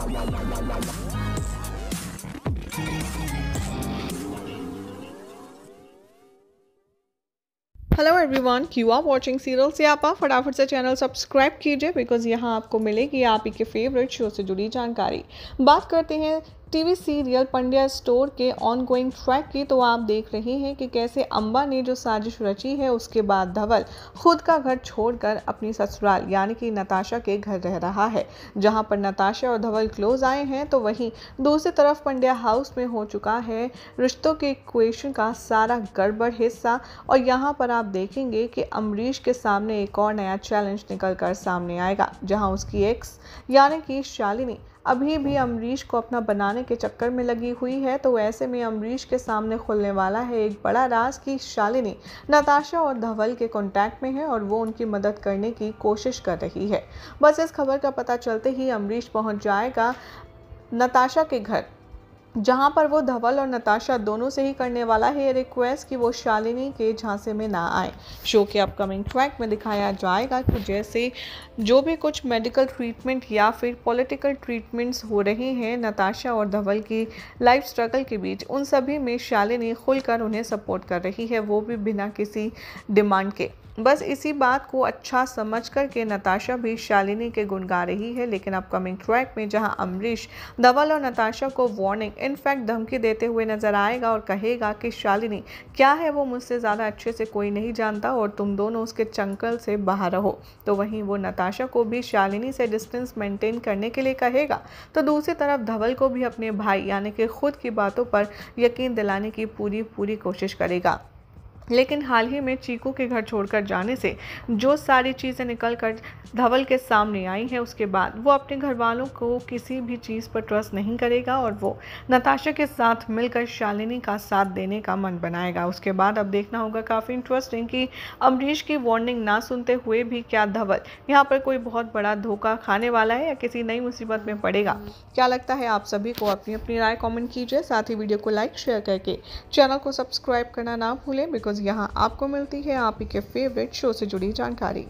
Hello everyone you are watching serial से आप फटाफट से चैनल सब्सक्राइब कीजिए बिकॉज़ यहाँ आपको मिलेगी आप ही के फेवरेट शो से जुड़ी जानकारी। बात करते हैं टीवी सीरियल पंड्या स्टोर के ऑन गोइंग ट्रैक की तो आप देख रहे हैं कि कैसे अंबा ने जो साजिश रची है, उसके बाद धवल खुद का घर छोड़कर अपनी ससुराल, यानी कि नताशा के घर रह रहा है। जहाँ पर नताशा और धवल क्लोज आए हैं तो वहीं दूसरी तरफ़ पंड्या हाउस में हो चुका है। रिश्तों के इक्वेशन का सारा गड़बड़ हिस्सा, और यहाँ पर आप देखेंगे कि अमरीश के सामने एक और नया चैलेंज निकल कर सामने आएगा, जहाँ उसकी एक्स यानी कि शालिनी अभी भी अमरीश को अपना बनाने के चक्कर में लगी हुई है तो ऐसे में अमरीश के सामने खुलने वाला है एक बड़ा राज की शालिनी। नताशा और धवल के कॉन्टैक्ट में है और वो उनकी मदद करने की कोशिश कर रही है। बस इस खबर का पता चलते ही अमरीश पहुँच जाएगा नताशा के घर। जहाँ पर वो धवल और नताशा दोनों से ही करने वाला है ये रिक्वेस्ट कि वो शालिनी के झांसे में ना आए। शो के अपकमिंग ट्रैक में दिखाया जाएगा कि जैसे जो भी कुछ मेडिकल ट्रीटमेंट या फिर पॉलिटिकल ट्रीटमेंट्स हो रहे हैं, नताशा और धवल की लाइफ स्ट्रगल के बीच, उन सभी में शालिनी खुलकर उन्हें सपोर्ट कर रही है, वो भी बिना किसी डिमांड के। बस इसी बात को अच्छा समझ कर के नताशा भी शालिनी के गुण गा रही है, लेकिन अपकमिंग ट्रैक में जहाँ अमरीश धवल और नताशा को वार्निंग इनफैक्ट धमकी देते हुए नज़र आएगा और कहेगा कि, शालिनी, क्या है वो मुझसे ज़्यादा अच्छे से कोई नहीं जानता और तुम दोनों उसके चंकल से बाहर रहो। तो वहीं वो नताशा को भी शालिनी से डिस्टेंस मेंटेन करने के लिए कहेगा। तो दूसरी तरफ़ धवल को भी अपने भाई, यानी कि खुद की बातों पर यकीन दिलाने की पूरी पूरी कोशिश करेगा। लेकिन हाल ही में चीकू के घर छोड़कर जाने से जो सारी चीज़ें निकल कर धवल के सामने आई हैं, उसके बाद वो अपने घर वालों को किसी भी चीज़ पर ट्रस्ट नहीं करेगा और वो नताशा के साथ मिलकर शालिनी का साथ देने का मन बनाएगा। उसके बाद अब देखना होगा काफ़ी इंटरेस्टिंग कि अमरीश की वार्निंग ना सुनते हुए भी क्या धवल यहाँ पर कोई बहुत बड़ा धोखा खाने वाला है या किसी नई मुसीबत में पड़ेगा? क्या लगता है आप सभी को अपनी अपनी राय कॉमेंट कीजिए, साथ ही वीडियो को लाइक शेयर करके चैनल को सब्सक्राइब करना ना भूलें बिकॉज़ यहाँ आपको मिलती है आप ही के फेवरेट शो से जुड़ी जानकारी.